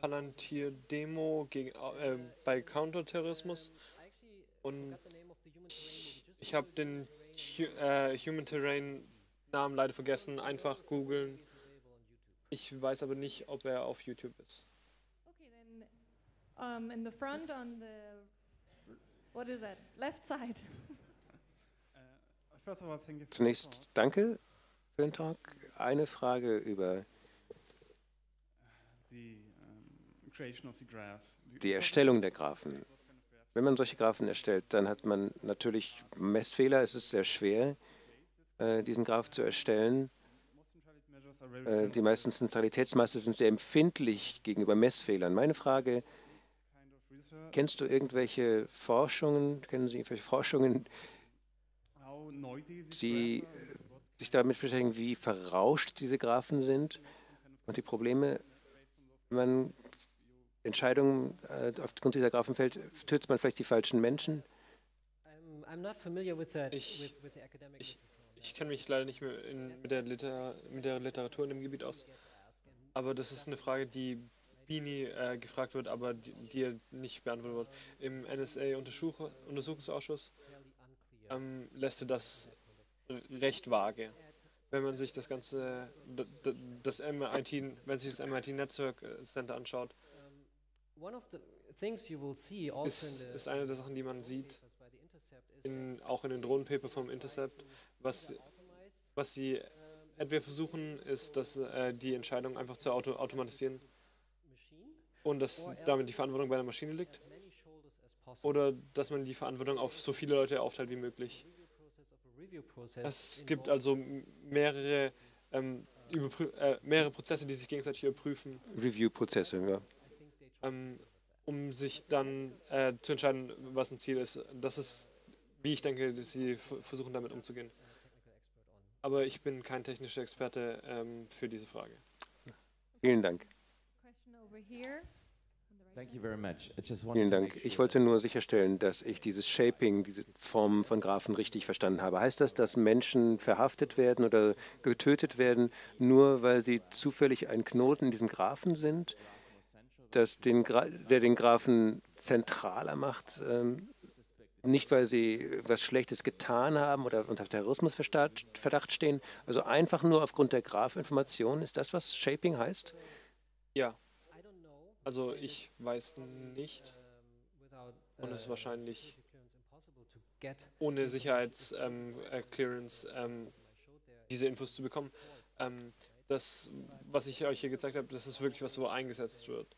Palantir-Demo gegen, äh, bei Counterterrorismus und ich habe den äh, Human Terrain Namen leider vergessen. Einfach googeln. Ich weiß aber nicht, ob er auf YouTube ist. Okay, then um, in the front on the what is that? Left side. Uh, First of all, thank you for the Zunächst danke für den Talk. Eine Frage über die Erstellung der Graphen. Wenn man solche Graphen erstellt, dann hat man natürlich Messfehler. Es ist sehr schwer, äh, diesen Graph zu erstellen. Äh, die meisten Zentralitätsmaße sind sehr empfindlich gegenüber Messfehlern. Meine Frage, Kennst du irgendwelche Forschungen, kennen Sie irgendwelche Forschungen, die sich damit beschäftigen, wie verrauscht diese Graphen sind und die Probleme, wenn man Entscheidungen äh, aufgrund dieser Graphen fällt, tötet man vielleicht die falschen Menschen? Ich, ich, ich kenne mich leider nicht mehr in, mit, der Liter, mit der Literatur in dem Gebiet aus, aber das ist eine Frage, die Bini äh, gefragt wird, aber die, die nicht beantwortet wird. Im NSA-Untersuchungsausschuss ähm, lässt er das recht vage. Wenn man sich das ganze, das MIT, wenn sich das MIT Network Center anschaut, ist, ist eine der Sachen, die man sieht, in, auch in den Drohnenpaper vom Intercept, was, was sie entweder versuchen, ist, dass äh, die Entscheidung einfach zu auto automatisieren und dass damit die Verantwortung bei der Maschine liegt. Oder dass man die Verantwortung auf so viele Leute aufteilt wie möglich. Es gibt also mehrere, ähm, äh, mehrere Prozesse, die sich gegenseitig überprüfen. Review-Prozesse, ja. Ähm, um sich dann äh, zu entscheiden, was ein Ziel ist. Das ist, wie ich denke, dass sie versuchen, damit umzugehen. Aber ich bin kein technischer Experte ähm, für diese Frage. Vielen Dank. Vielen Dank. Ich wollte nur sicherstellen, dass ich dieses Shaping, diese Form von Graphen richtig verstanden habe. Heißt das, dass Menschen verhaftet werden oder getötet werden, nur weil sie zufällig ein Knoten in diesem Graphen sind, dass den, der den Graphen zentraler macht? Ähm, nicht, weil sie was Schlechtes getan haben oder unter Terrorismusverdacht stehen, also einfach nur aufgrund der Graphinformation. Ist das, was Shaping heißt? Ja. Also ich weiß nicht. Und es ist wahrscheinlich ohne Sicherheitsclearance ähm, ähm, diese Infos zu bekommen. Ähm, das, was ich euch hier gezeigt habe, das ist wirklich was, wo eingesetzt wird.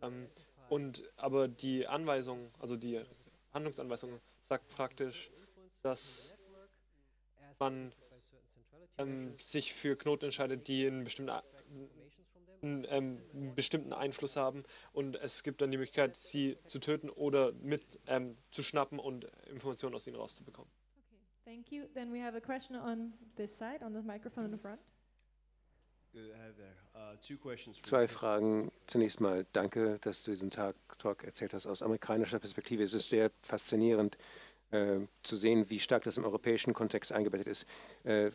Ähm, und aber die Anweisung, also die Handlungsanweisung sagt praktisch, dass man ähm, sich für Knoten entscheidet, die einen bestimmten, einen, ähm, bestimmten Einfluss haben und es gibt dann die Möglichkeit, sie zu töten oder mit ähm, zu schnappen und Informationen aus ihnen rauszubekommen. Okay, thank you. Then we have a question on this side, on the microphone in the front. Uh, Zwei Fragen. Zunächst mal danke, dass du diesen Tag, Talk erzählt hast aus amerikanischer Perspektive. Es ist sehr faszinierend äh, zu sehen, wie stark das im europäischen Kontext eingebettet ist. Äh,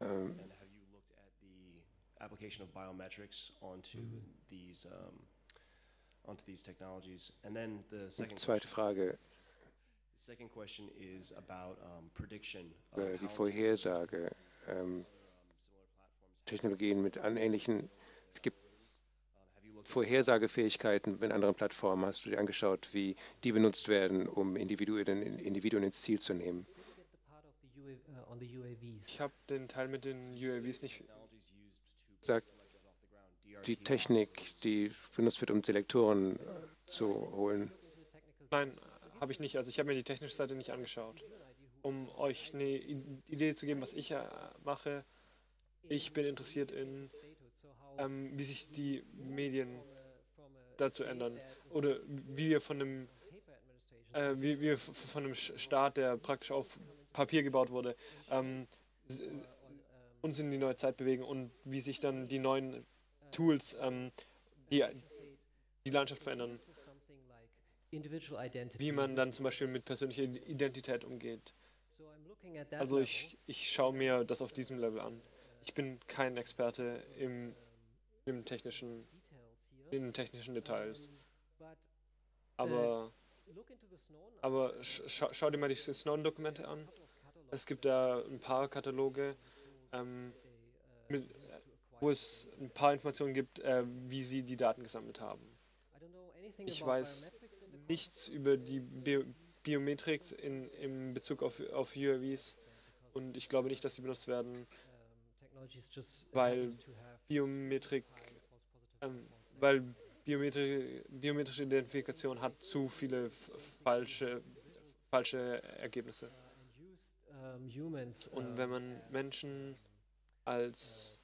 ähm, application of biometrics onto mhm. these um, onto these technologies. And then the second zweite Frage die Vorhersage, ähm, Technologien mit ähnlichen, es gibt Vorhersagefähigkeiten mit anderen Plattformen. Hast du dir angeschaut, wie die benutzt werden, um Individuen, Individuen ins Ziel zu nehmen? Ich habe den Teil mit den UAVs nicht. Sagt die Technik, die benutzt wird, um Selektoren äh, zu holen. Nein, habe ich nicht. Also ich habe mir die technische Seite nicht angeschaut. Um euch eine Idee zu geben, was ich äh, mache, ich bin interessiert in, ähm, wie sich die Medien dazu ändern. Oder wie wir von einem, äh, wie wir von einem Staat, der praktisch auf Papier gebaut wurde, ähm, uns in die neue Zeit bewegen und wie sich dann die neuen Tools ähm, die, die Landschaft verändern wie man dann zum Beispiel mit persönlicher Identität umgeht. Also ich, ich schaue mir das auf diesem Level an. Ich bin kein Experte im, im technischen, in den technischen Details. Aber, aber schau, schau dir mal die Snowden-Dokumente an. Es gibt da ein paar Kataloge, ähm, mit, wo es ein paar Informationen gibt, äh, wie sie die Daten gesammelt haben. Ich weiß nichts über die Bio Biometrik in, in Bezug auf, auf UAVs und ich glaube nicht, dass sie benutzt werden, weil Biometrik, ähm, weil Biometri biometrische Identifikation hat zu viele falsche, falsche Ergebnisse. Und wenn man Menschen als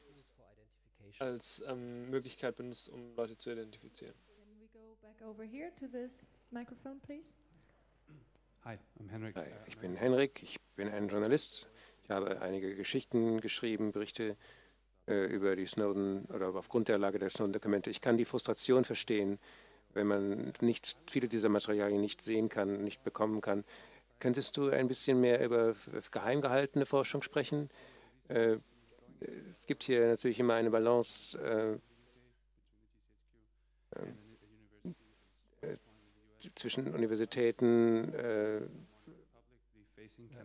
als ähm, Möglichkeit benutzt, um Leute zu identifizieren. Can we go back over here to this microphone, please? Hi, I'm Henrik. Hi, Uh, ich bin Henrik, ich bin ein Journalist. Ich habe einige Geschichten geschrieben, Berichte äh, über die Snowden oder aufgrund der Lage der Snowden-Dokumente. Ich kann die Frustration verstehen, wenn man nicht viele dieser Materialien nicht sehen kann, nicht bekommen kann. Könntest du ein bisschen mehr über geheim gehaltene Forschung sprechen? Äh, es gibt hier natürlich immer eine Balance äh, zwischen Universitäten, äh,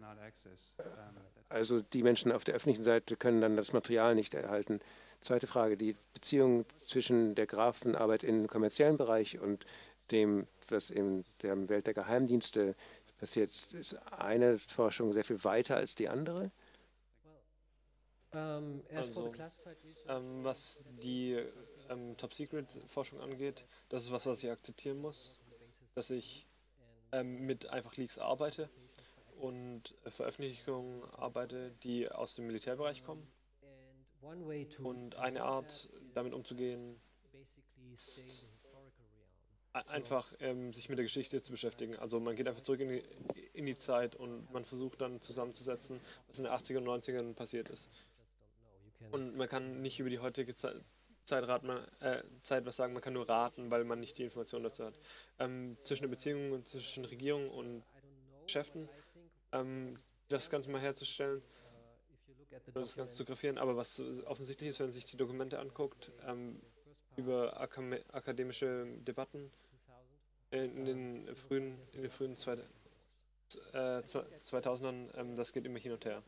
cannot access. Um, that's Also die Menschen auf der öffentlichen Seite können dann das Material nicht erhalten. Zweite Frage, die Beziehung zwischen der Grafenarbeit im kommerziellen Bereich und dem, was in der Welt der Geheimdienste passiert, ist eine Forschung sehr viel weiter als die andere? For Also, Ähm, was die ähm, Top-Secret-Forschung angeht, das ist was, was ich akzeptieren muss, dass ich ähm, mit einfach Leaks arbeite und Veröffentlichungen arbeite, die aus dem Militärbereich kommen. Und eine Art, damit umzugehen, ist stay in the historical realm. ein- einfach ähm, sich mit der Geschichte zu beschäftigen. Also man geht einfach zurück in die, in die Zeit und man versucht dann zusammenzusetzen, was in den 80er und 90ern passiert ist. Und man kann nicht über die heutige Zeit, Zeit, raten, äh, Zeit was sagen, man kann nur raten, weil man nicht die Informationen dazu hat. Ähm, zwischen den Beziehungen zwischen Regierung und. Geschäften, ähm, das Ganze mal herzustellen, das Ganze zu grafieren. Aber was offensichtlich ist, wenn man sich die Dokumente anguckt, ähm, über akademische Debatten 2000, in den frühen, in den frühen zwei, äh, 2000ern, ähm, das geht immer hin und her.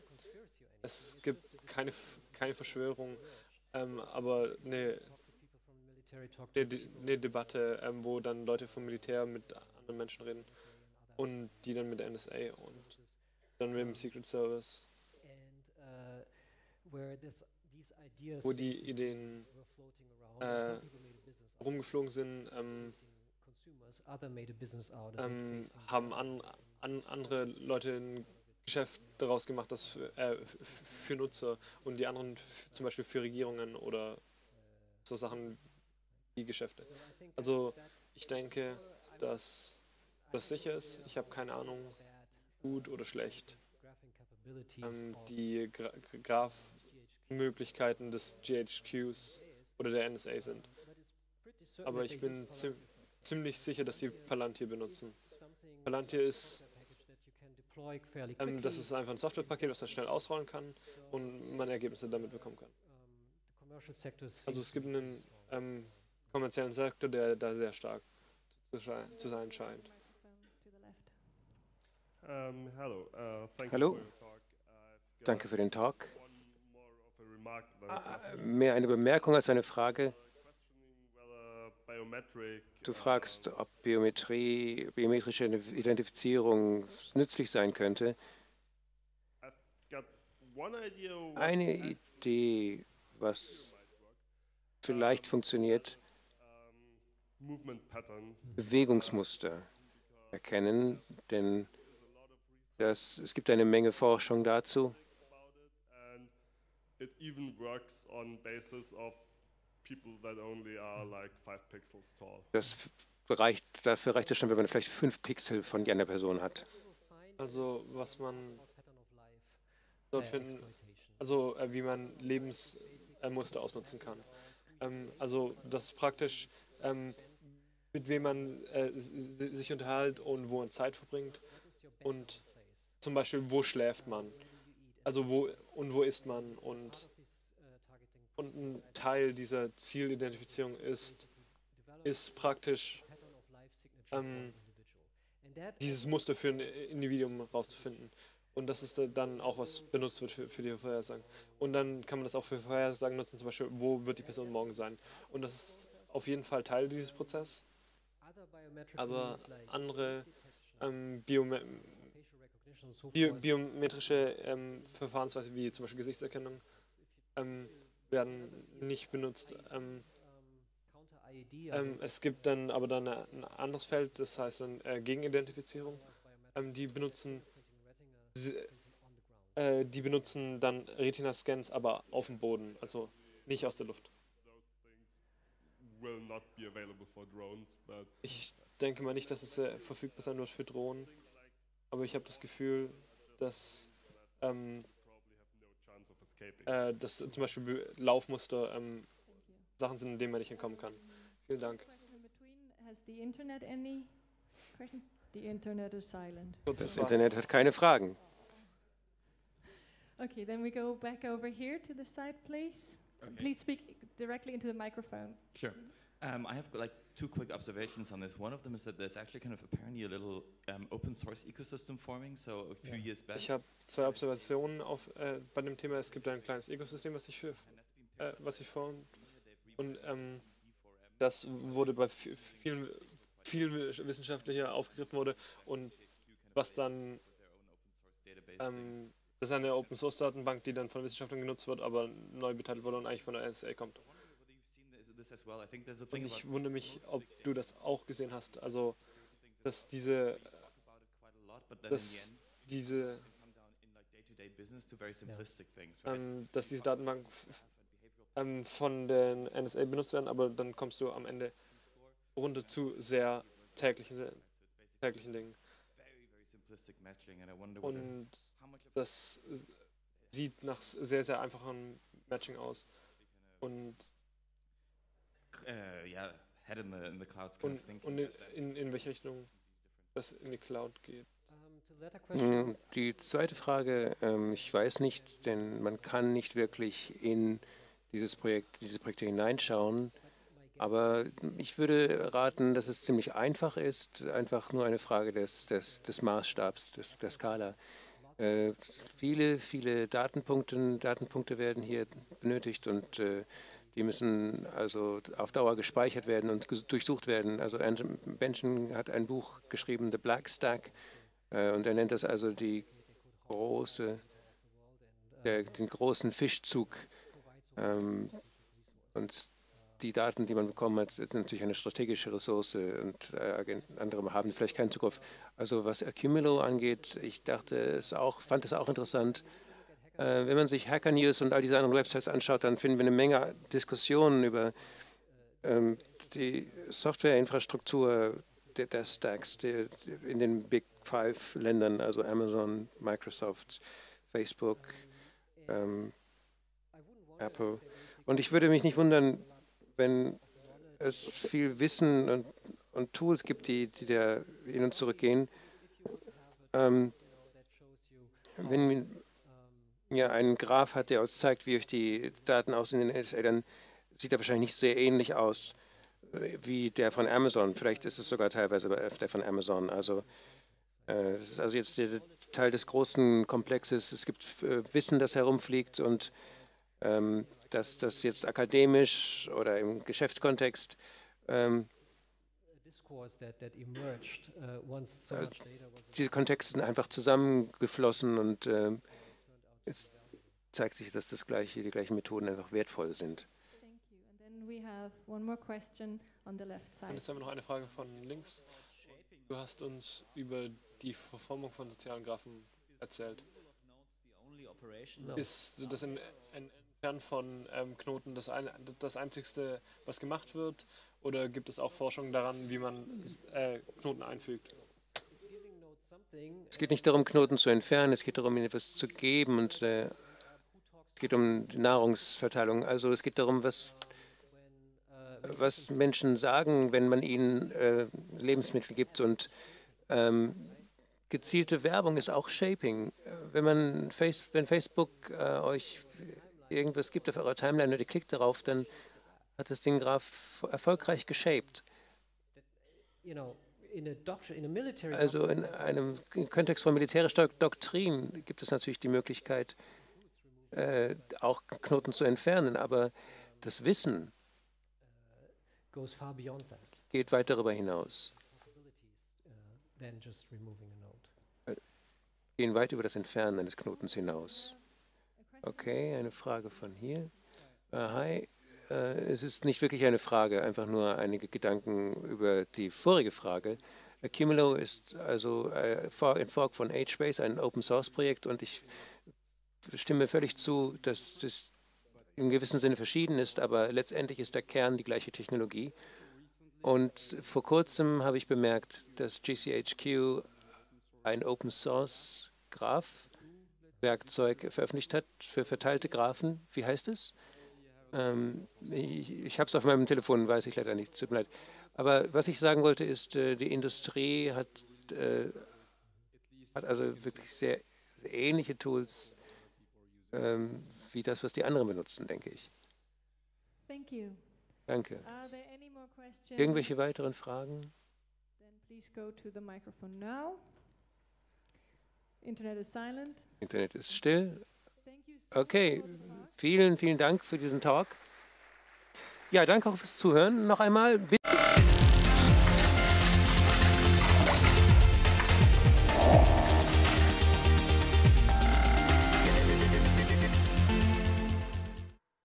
Es gibt keine, keine Verschwörung, ähm, aber eine eine, eine Debatte, ähm, wo dann Leute vom Militär mit anderen Menschen reden und die dann mit der NSA und dann mit dem Secret Service, and ideas wo die Ideen äh, rumgeflogen sind, ähm, ähm, haben an, an andere Leute ein Geschäft daraus gemacht, das für, äh, für Nutzer und die anderen zum Beispiel für Regierungen oder so Sachen wie Geschäfte. Also ich denke, dass das sicher ist. Ich habe keine Ahnung, gut oder schlecht. graphing capabilities Ähm, die Gra GHQ Graph-Möglichkeiten des GHQs oder der NSA sind. Aber ich bin Palantir. ziemlich sicher, dass sie Palantir benutzen. Palantir ist, you ähm, das ist einfach ein Softwarepaket, das man schnell ausrollen kann und man Ergebnisse damit bekommen kann. The commercial sector Also es gibt einen strong. ähm, kommerziellen Sektor, der da sehr stark zu, zu sein scheint. Um, hello. Uh, thank Hallo. You for your talk. I've got Danke für den Talk. Mehr eine Bemerkung als eine Frage. Du uh, fragst, ob Biometrie, biometrische Identifizierung nützlich sein könnte. Eine Idee, was vielleicht funktioniert. Bewegungsmuster erkennen, denn das, es gibt eine Menge Forschung dazu. It, even works on basis of people that only are like five pixels tall. Das reicht, dafür reicht es schon, wenn man vielleicht fünf Pixel von einer Person hat. Also was man life dort finden, also äh, wie man Lebensmuster ausnutzen kann. Ähm, also das praktisch, ähm, mit wem man äh, sich unterhält und wo man Zeit verbringt und zum Beispiel wo schläft man, also wo und wo isst man und und ein Teil dieser Zielidentifizierung ist ist praktisch ähm, dieses Muster für ein Individuum rauszufinden. Und das ist dann auch, was benutzt wird für, für die Vorhersagen. Und dann kann man das auch für Vorhersagen nutzen, zum Beispiel, wo wird die Person morgen sein. Und das ist auf jeden Fall Teil dieses Prozesses. Aber andere ähm, Biome Bio biometrische ähm, Verfahrensweise, wie zum Beispiel Gesichtserkennung, ähm, werden nicht benutzt. Ähm, ähm, es gibt dann aber dann ein anderes Feld, das heißt dann äh, Gegenidentifizierung. Ähm, die benutzen äh, die benutzen dann Retina-Scans, aber auf dem Boden, also nicht aus der Luft. Ich denke mal nicht, dass es äh, verfügbar sein wird für Drohnen, aber ich habe das Gefühl, dass, ähm, äh, dass zum Beispiel Be- Laufmuster ähm, Sachen sind, denen man nicht entkommen kann. Vielen Dank. In Das. Internet hat keine Fragen. Okay, then we go back over here to the side, please. Please speak directly into the microphone. Sure. Um, I have like two quick observations on this. One of them is that there's actually kind of apparently a little um, open source ecosystem forming. So a few Yeah. years back, Ich habe zwei Observationen auf, äh, bei dem Thema. Es gibt ein kleines Ökosystem, was ich, für, äh, was ich vor they've und ähm, E4M. das wurde bei vi- vielen, vielen Wissenschaftlern aufgegriffen wurde und was dann ähm, das ist eine Open Source Datenbank, die dann von Wissenschaftlern genutzt wird, aber neu beteiligt wurde und eigentlich von der NSA kommt. Und ich wundere mich, ob du das auch gesehen hast. Also, dass diese, dass diese, ähm, dass diese Datenbank ähm, von den NSA benutzt werden, aber dann kommst du am Ende runter zu sehr täglichen, täglichen Dingen. Und das sieht nach sehr, sehr einfachem Matching aus. Und, uh, yeah, head in the in the clouds kind und, of thinking. und in, in, in welche Richtung das in die Cloud geht. Um, question, Mm, Die zweite Frage, ähm, ich weiß nicht, denn man kann nicht wirklich in dieses Projekt, diese Projekte hineinschauen. Aber ich würde raten, dass es ziemlich einfach ist, einfach nur eine Frage des, des, des Maßstabs, des, der Skala. Äh, viele, viele Datenpunkte, Datenpunkte werden hier benötigt und äh, die müssen also auf Dauer gespeichert werden und durchsucht werden. Also Andrew Benchen hat ein Buch geschrieben, The Black Stack, äh, und er nennt das also die große, der, den großen Fischzug. Ähm, und die Daten, die man bekommen hat, sind natürlich eine strategische Ressource und äh, andere haben vielleicht keinen Zugriff. Also was Accumulo angeht, ich dachte es auch, fand es auch interessant. Äh, wenn man sich Hacker News und all diese anderen Websites anschaut, dann finden wir eine Menge Diskussionen über ähm, die Softwareinfrastruktur der, der Stacks der, in den Big Five Ländern, also Amazon, Microsoft, Facebook, ähm, Apple. Und ich würde mich nicht wundern, wenn es viel Wissen und, und Tools gibt, die, die da hin und zurück gehen. Ähm, wenn ja einen Graph hat, der uns zeigt, wie euch die Daten aussehen in den NSA, dann sieht er wahrscheinlich nicht sehr ähnlich aus äh, wie der von Amazon. Vielleicht ist es sogar teilweise der von Amazon. Also äh, das ist also jetzt der Teil des großen Komplexes. Es gibt äh, Wissen, das herumfliegt und ähm, dass das jetzt akademisch oder im Geschäftskontext ähm, discourse that, that emerged once so much data was diese Kontexte sind einfach zusammengeflossen und ähm, es zeigt sich, dass das gleiche, die gleichen Methoden einfach wertvoll sind. Thank you. And then we have one more question on the left Und side. jetzt haben wir noch eine Frage von links. Du hast uns über die Verformung von sozialen Graphen erzählt. Ist das in, in, entfernt von ähm, Knoten das, ein, das einzigste, was gemacht wird? Oder gibt es auch Forschung daran, wie man äh, Knoten einfügt? Es geht nicht darum, Knoten zu entfernen, es geht darum, ihnen etwas zu geben und äh, es geht um die Nahrungsverteilung. Also es geht darum, was, was Menschen sagen, wenn man ihnen äh, Lebensmittel gibt. Und ähm, gezielte Werbung ist auch Shaping. Wenn, man Face, wenn Facebook äh, euch irgendwas gibt auf eurer Timeline und ihr klickt darauf, dann hat das Ding Graph erfolgreich geshaped. you know Also in einem im Kontext von militärischer Doktrin gibt es natürlich die Möglichkeit, äh, auch Knoten zu entfernen, aber das Wissen goes far beyond that geht weit darüber hinaus, uh, note gehen weit über das Entfernen eines Knotens hinaus. Okay, eine Frage von hier. Äh, hi, äh, es ist nicht wirklich eine Frage, einfach nur einige Gedanken über die vorige Frage. Accumulo ist also äh, ein Fork von HBase, ein Open Source Projekt und ich stimme völlig zu, dass das in gewissem Sinne verschieden ist, aber letztendlich ist der Kern die gleiche Technologie. Und vor kurzem habe ich bemerkt, dass GCHQ ein Open Source Graph Werkzeug veröffentlicht hat für verteilte Graphen. Wie heißt es? Ähm, ich ich habe es auf meinem Telefon, weiß ich leider nicht, tut mir leid. Aber was ich sagen wollte, ist, äh, die Industrie hat, äh, hat also wirklich sehr, sehr ähnliche Tools ähm, wie das, was die anderen benutzen, denke ich. Thank you. Danke. Are there any more questions? Irgendwelche weiteren Fragen? Then please go to the microphone now. Internet is silent. Internet ist still. Okay, vielen, vielen Dank für diesen Talk. Ja, danke auch fürs Zuhören. Noch einmal.